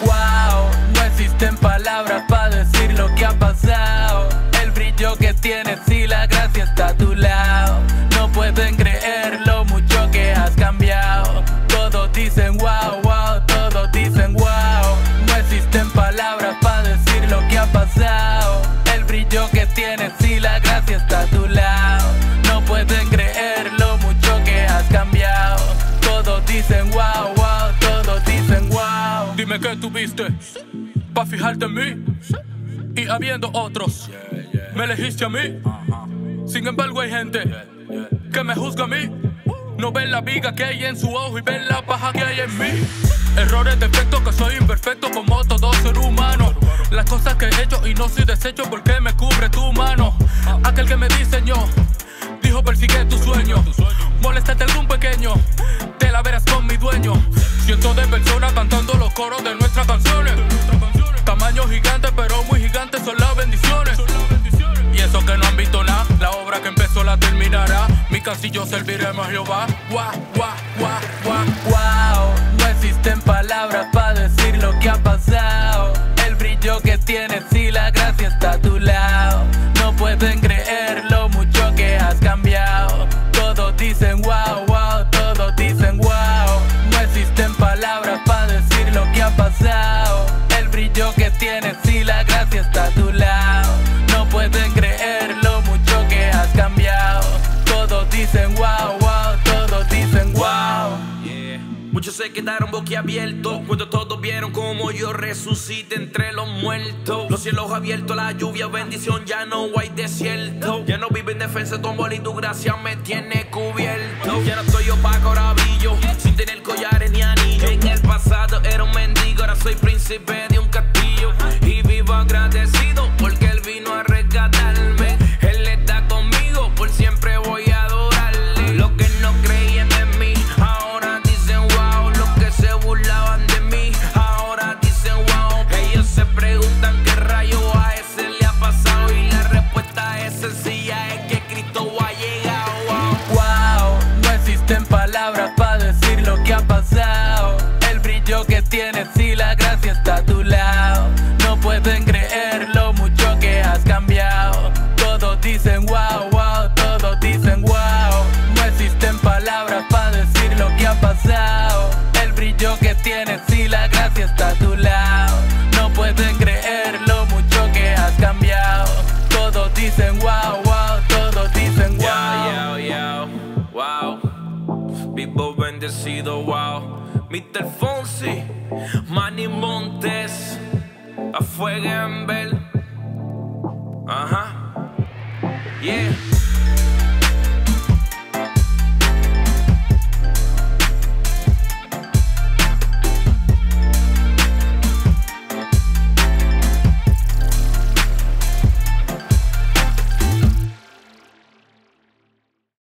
Wow, no existen palabras para decir lo que ha pasado. Tienes y la gracia está a tu lado. No pueden creer lo mucho que has cambiado. Todos dicen wow, wow, todos dicen wow. Dime qué tuviste pa' fijarte en mí y habiendo otros, me elegiste a mí. Sin embargo hay gente que me juzga a mí. No ven la viga que hay en su ojo y ven la paja que hay en mí. Errores, defectos, que soy imperfecto como todo ser humano. Las cosas que he hecho y no soy desecho porque me cubre tu mano. Aquel que me diseñó, dijo persigue tu sueño. Moléstate algún pequeño, te la verás con mi dueño. Cientos de personas cantando los coros de nuestras canciones. Tamaño gigante, pero muy gigante son las bendiciones. Y eso que no han visto nada, la obra que empezó la terminará. Mi casillo serviremos a Jehová. Guau, guau, guau, existen palabras para decir lo que ha pasado. El brillo que tienes y la gracia está a tu lado. No pueden creer lo mucho que has cambiado. Todos dicen wow, wow, todos dicen wow. No existen palabras para decir lo que ha pasado. El brillo que tienes y la gracia está a tu lado. No pueden creer lo mucho que has cambiado. Todos dicen wow, wow, Muchos se quedaron boquiabiertos cuando todos vieron como yo resucité entre los muertos. Los cielos abiertos, la lluvia, bendición, ya no hay desierto. Ya no vivo en defensa de tu amor y tu gracia me tiene cubierto. Ya no estoy opaco, ahora brillo, sin tener collares ni anillos. En el pasado era un mendigo, ahora soy príncipe de un castillo. Y la gracia está a tu lado. No pueden creer lo mucho que has cambiado. Todos dicen wow, wow, todos dicen wow. No existen palabras para decir lo que ha pasado. El brillo que tienes y la gracia está a tu lado. No pueden creer lo mucho que has cambiado. Todos dicen wow, wow, todos dicen wow. Yo, yo, yo, wow. Vivo bendecido, wow. Mr. Fonsi, Manny Montes, a Fuego en Bell.